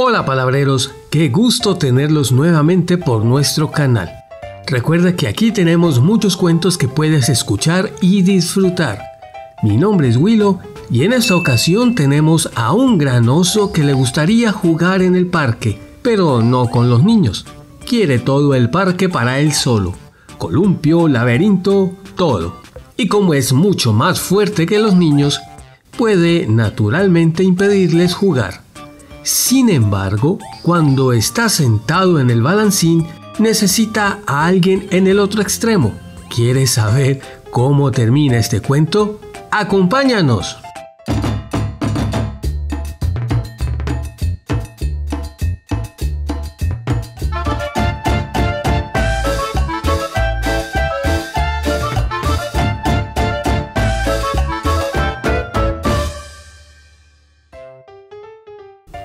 Hola palabreros, qué gusto tenerlos nuevamente por nuestro canal. Recuerda que aquí tenemos muchos cuentos que puedes escuchar y disfrutar. Mi nombre es Willow y en esta ocasión tenemos a un gran oso que le gustaría jugar en el parque, pero no con los niños. Quiere todo el parque para él solo. Columpio, laberinto, todo. Y como es mucho más fuerte que los niños, puede naturalmente impedirles jugar. Sin embargo, cuando está sentado en el balancín, necesita a alguien en el otro extremo. ¿Quieres saber cómo termina este cuento? ¡Acompáñanos!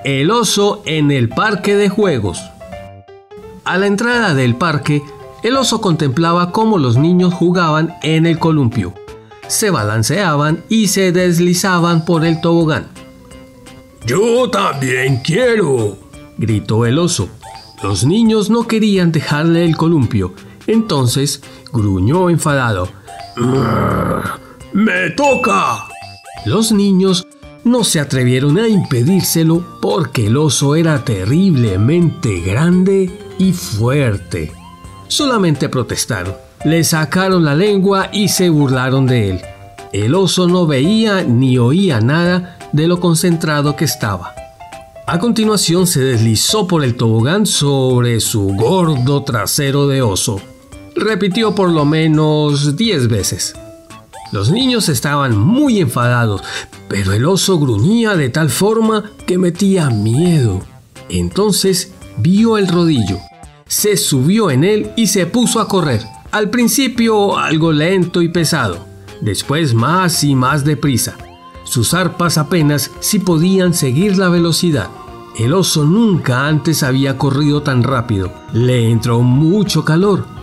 El oso en el parque de juegos. A la entrada del parque, el oso contemplaba cómo los niños jugaban en el columpio. Se balanceaban y se deslizaban por el tobogán. Yo también quiero, gritó el oso. Los niños no querían dejarle el columpio, entonces gruñó enfadado. ¡Me toca! Los niños no se atrevieron a impedírselo porque el oso era terriblemente grande y fuerte. Solamente protestaron, le sacaron la lengua y se burlaron de él. El oso no veía ni oía nada de lo concentrado que estaba. A continuación se deslizó por el tobogán sobre su gordo trasero de oso. Repitió por lo menos diez veces. Los niños estaban muy enfadados, pero el oso gruñía de tal forma que metía miedo. Entonces vio el rodillo, se subió en él y se puso a correr. Al principio algo lento y pesado, después más y más deprisa. Sus arpas apenas si podían seguir la velocidad. El oso nunca antes había corrido tan rápido. Le entró mucho calor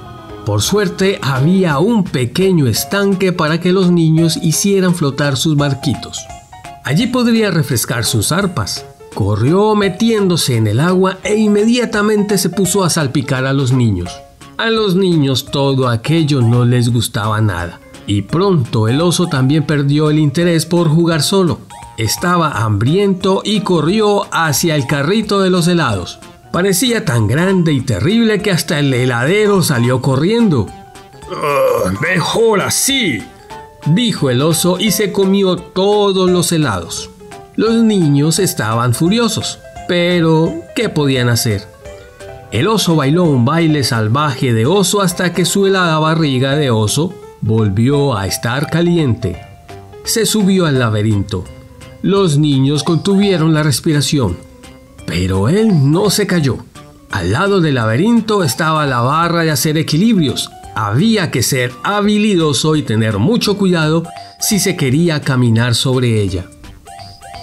por suerte había un pequeño estanque para que los niños hicieran flotar sus barquitos. Allí podría refrescar sus arpas. Corrió metiéndose en el agua e inmediatamente se puso a salpicar a los niños. A los niños todo aquello no les gustaba nada. Y pronto el oso también perdió el interés por jugar solo. Estaba hambriento y corrió hacia el carrito de los helados. Parecía tan grande y terrible que hasta el heladero salió corriendo. Ah, mejor así, dijo el oso y se comió todos los helados. Los niños estaban furiosos, pero ¿qué podían hacer? El oso bailó un baile salvaje de oso hasta que su helada barriga de oso volvió a estar caliente. Se subió al laberinto. Los niños contuvieron la respiración pero él no se cayó. Al lado del laberinto estaba la barra de hacer equilibrios. Había que ser habilidoso y tener mucho cuidado si se quería caminar sobre ella.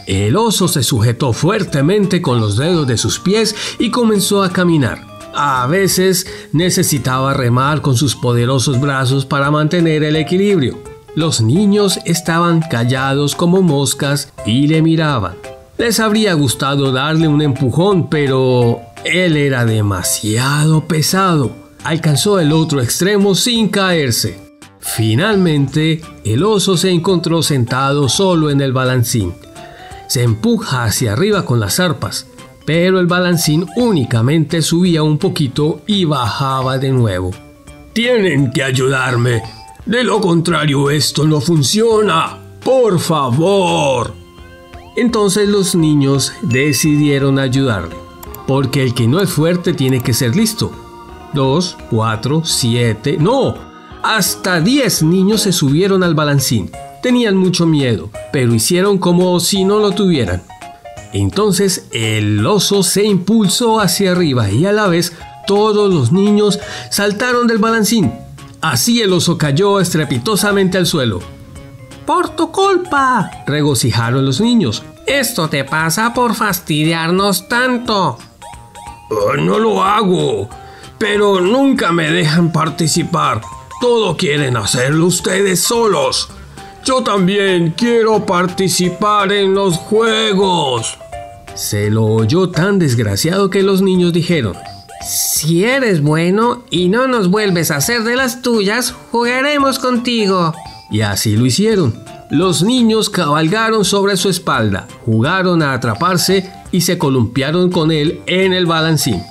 El oso se sujetó fuertemente con los dedos de sus pies y comenzó a caminar. A veces necesitaba remar con sus poderosos brazos para mantener el equilibrio. Los niños estaban callados como moscas y le miraban. Les habría gustado darle un empujón, pero él era demasiado pesado. Alcanzó el otro extremo sin caerse. Finalmente, el oso se encontró sentado solo en el balancín. Se empuja hacia arriba con las arpas, pero el balancín únicamente subía un poquito y bajaba de nuevo. Tienen que ayudarme. De lo contrario, esto no funciona. Por favor. Entonces los niños decidieron ayudarle, porque el que no es fuerte tiene que ser listo. Dos, cuatro, siete, no, hasta diez niños se subieron al balancín. Tenían mucho miedo, pero hicieron como si no lo tuvieran. Entonces el oso se impulsó hacia arriba y a la vez todos los niños saltaron del balancín. Así el oso cayó estrepitosamente al suelo. Por tu culpa, regocijaron los niños. Esto te pasa por fastidiarnos tanto. Ah, no lo hago, pero nunca me dejan participar. Todo quieren hacerlo ustedes solos. Yo también quiero participar en los juegos. Se lo oyó tan desgraciado que los niños dijeron, Si eres bueno y no nos vuelves a hacer de las tuyas, jugaremos contigo. Y así lo hicieron. Los niños cabalgaron sobre su espalda, jugaron a atraparse y se columpiaron con él en el balancín.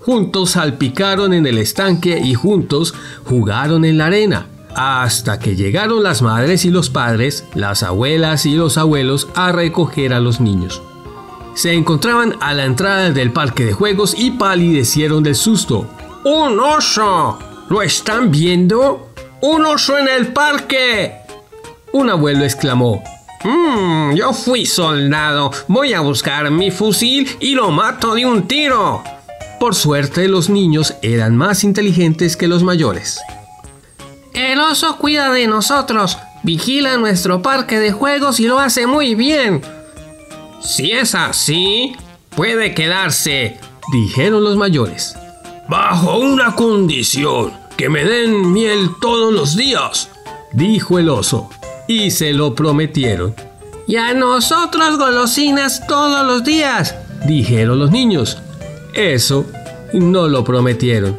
Juntos salpicaron en el estanque y juntos jugaron en la arena, hasta que llegaron las madres y los padres, las abuelas y los abuelos a recoger a los niños. Se encontraban a la entrada del parque de juegos y palidecieron del susto. ¡Un oso! ¿Lo están viendo? ¡Un oso en el parque! Un abuelo exclamó, Mmm, yo fui soldado, voy a buscar mi fusil y lo mato de un tiro. Por suerte los niños eran más inteligentes que los mayores. El oso cuida de nosotros, vigila nuestro parque de juegos y lo hace muy bien. Si es así, puede quedarse, dijeron los mayores. Bajo una condición, que me den miel todos los días, dijo el oso y se lo prometieron. Y a nosotros golosinas todos los días, dijeron los niños. Eso no lo prometieron.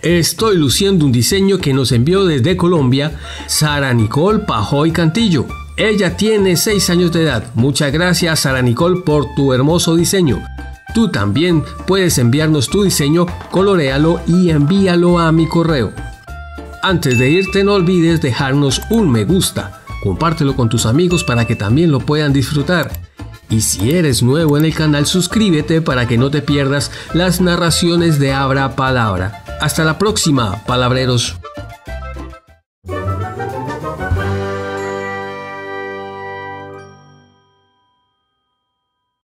Estoy luciendo un diseño que nos envió desde Colombia Sara Nicole Pajoy Cantillo. Ella tiene 6 años de edad. Muchas gracias Sara Nicole por tu hermoso diseño. Tú también puedes enviarnos tu diseño, colorealo y envíalo a mi correo antes de irte no olvides dejarnos un me gusta, compártelo con tus amigos para que también lo puedan disfrutar. Y si eres nuevo en el canal suscríbete para que no te pierdas las narraciones de Abra Palabra. Hasta la próxima, palabreros.